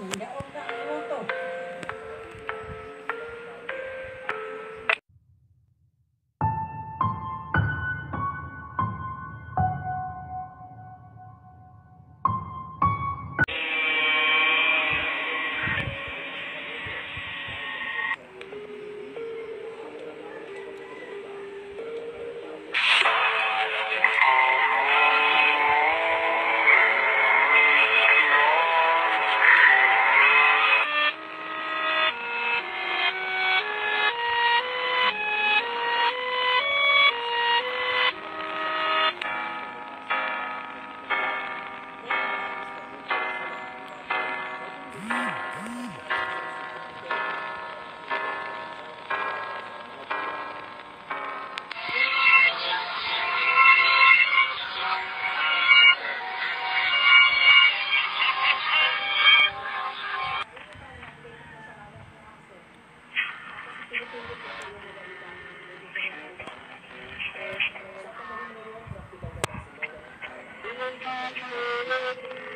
Hindi ako na ano. Thank you.